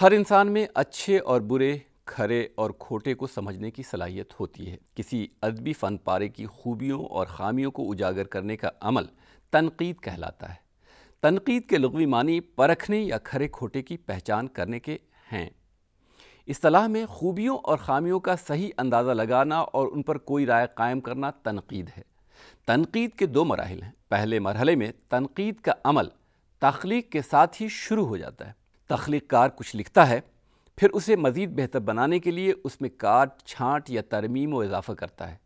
ہر انسان میں اچھے اور برے، کھرے اور کھوٹے کو سمجھنے کی صلاحیت ہوتی ہے۔ کسی ادبی فن پارے کی خوبیوں اور خامیوں کو اجاگر کرنے کا عمل تنقید کہلاتا ہے۔ تنقید کے لغوی معنی پرکھنے یا کھرے کھوٹے کی پہچان کرنے کے ہیں۔ اصطلاح میں خوبیوں اور خامیوں کا صحیح اندازہ لگانا اور ان پر کوئی رائے قائم کرنا تنقید ہے۔ تنقید کے دو مراحل ہیں۔ پہلے مرحلے میں تنقید کا عمل تخلیق کے ساتھ ہی شروع ہو جاتا ہے۔ تخلیق کار کچھ لکھتا ہے، پھر اسے مزید بہتر بنانے کے لیے اس میں کاٹ، چھانٹ یا ترمیم و اضافہ کرتا ہے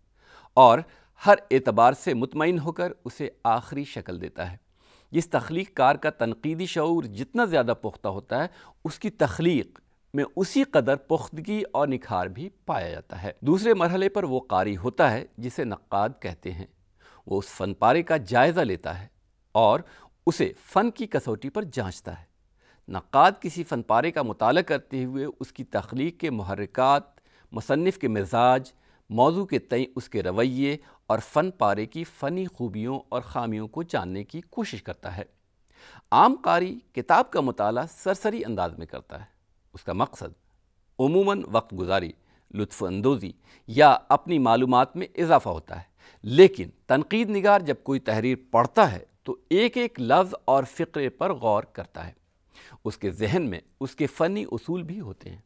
اور ہر اعتبار سے مطمئن ہو کر اسے آخری شکل دیتا ہے۔ جس تخلیق کار کا تنقیدی شعور جتنا زیادہ پختہ ہوتا ہے، اس کی تخلیق میں اسی قدر پختگی اور نکھار بھی پایا جاتا ہے۔ دوسرے مرحلے پر وہ قاری ہوتا ہے جسے نقاد کہتے ہیں۔ وہ اس فن پارے کا جائزہ لیتا ہے اور اسے فن کی کسوٹی پر جانچتا ہے۔ نقاد کسی فن پارے کا مطالعہ کرتے ہوئے اس کی تخلیق کے محرکات، مصنف کے مزاج، موضوع کے تئیں اس کے رویے اور فن پارے کی فنی خوبیوں اور خامیوں کو جاننے کی کوشش کرتا ہے۔ عام قاری کتاب کا مطالعہ سرسری انداز میں کرتا ہے۔ اس کا مقصد عموماً وقت گزاری لطف اندوزی یا اپنی معلومات میں اضافہ ہوتا ہے۔ لیکن تنقید نگار جب کوئی تحریر پڑھتا ہے تو ایک ایک لفظ اور فقرے پر غور کرتا ہے۔ اس کے ذہن میں اس کے فنی اصول بھی ہوتے ہیں۔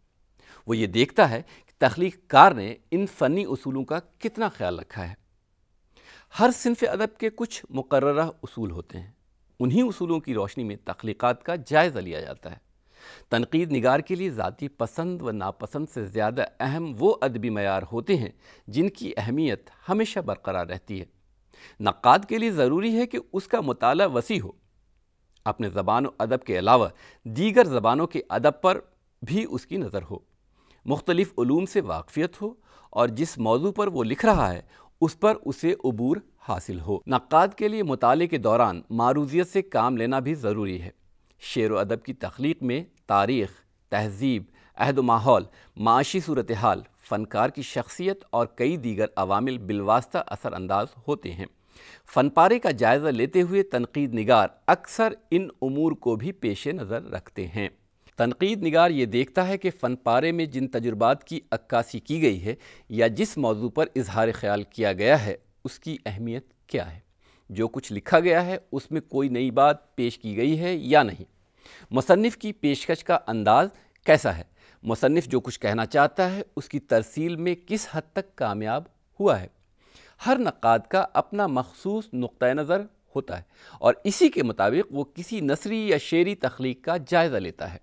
وہ یہ دیکھتا ہے کہ تخلیق کار نے ان فنی اصولوں کا کتنا خیال رکھا ہے۔ ہر صنف ادب کے کچھ مقررہ اصول ہوتے ہیں۔ انہی اصولوں کی روشنی میں تخلیقات کا جائزہ لیا جاتا ہے۔ تنقید نگار کے لیے ذاتی پسند و ناپسند سے زیادہ اہم وہ ادبی معیار ہوتے ہیں جن کی اہمیت ہمیشہ برقرار رہتی ہے۔ نقاد کے لیے ضروری ہے کہ اس کا مطالعہ وسیع ہو۔ اپنے زبان و ادب کے علاوہ دیگر زبانوں کے ادب پر بھی اس کی نظر ہو۔ مختلف علوم سے واقفیت ہو اور جس موضوع پر وہ لکھ رہا ہے، اس پر اسے عبور حاصل ہو۔ نقاد کے لیے مطالعے کے دوران معروضیت سے کام لینا بھی ضروری ہے۔ شعر و ادب کی تخلیق میں تاریخ، تہذیب، عہد و ماحول، معاشی صورتحال، فنکار کی شخصیت اور کئی دیگر عوامل بالواسطہ اثر انداز ہوتے ہیں۔ فن پارے کا جائزہ لیتے ہوئے تنقید نگار اکثر ان امور کو بھی پیش نظر رکھتے ہیں۔ تنقید نگار یہ دیکھتا ہے کہ فن پارے میں جن تجربات کی عکاسی کی گئی ہے یا جس موضوع پر اظہار خیال کیا گیا ہے، اس کی اہمیت کیا ہے۔ جو کچھ لکھا گیا ہے، اس میں کوئی نئی بات پیش کی گئی ہے یا نہیں۔ مصنف کی پیشکش کا انداز کیسا ہے؟ مصنف جو کچھ کہنا چاہتا ہے، اس کی ترسیل میں کس حد تک کامیاب ہوا ہے؟ ہر نقاد کا اپنا مخصوص نقطۂ نظر ہوتا ہے اور اسی کے مطابق وہ کسی نثری یا شعری تخلیق کا جائزہ لیتا ہے۔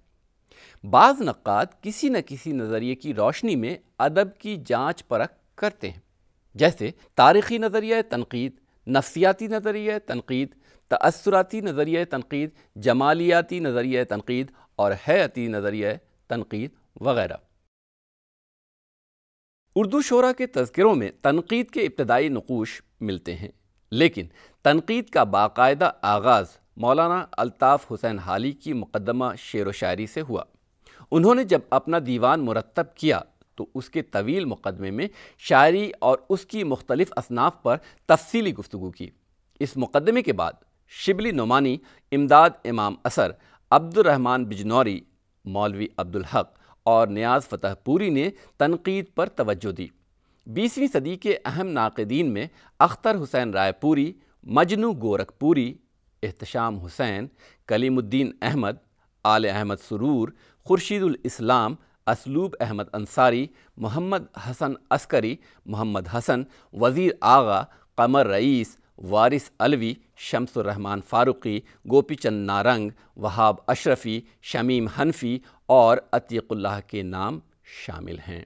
بعض نقاد کسی نہ کسی نظریے کی روشنی میں ادب کی جانچ پرکھ کرتے ہیں، جیسے تاریخی نظریہ تنقید، نفسیاتی نظریہ تنقید، تأثراتی نظریہ تنقید، جمالیاتی نظریہ تنقید اور حیعتی نظریہ تنقید وغیرہ۔ اردو شعرا کے تذکروں میں تنقید کے ابتدائی نقوش ملتے ہیں۔ لیکن تنقید کا باقاعدہ آغاز مولانا الطاف حسین حالی کی مقدمہ شعر و شاعری سے ہوا۔ انہوں نے جب اپنا دیوان مرتب کیا تو اس کے طویل مقدمے میں شاعری اور اس کی مختلف اصناف پر تفصیلی گفتگو کی۔ اس مقدمے کے بعد شبلی نعمانی، امداد امام اثر عبد الرحمن بجنوری، مولوی عبدالحق اور نیاز فتح پوری نے تنقید پر توجہ دی۔ بیسویں صدی کے اہم ناقدین میں اختر حسین رائے پوری، مجنو گورکھ پوری، احتشام حسین، کلیم الدین احمد، آل احمد سرور، خورشید الاسلام، اسلوب احمد انصاری، محمد حسن عسکری، محمد حسن، وزیر آغا، قمر رئیس وارث الوی شمس الرحمن فاروقی، گوپی چند نارنگ، وہاب اشرفی، شمیم حنفی اور عتیق اللہ کے نام شامل ہیں۔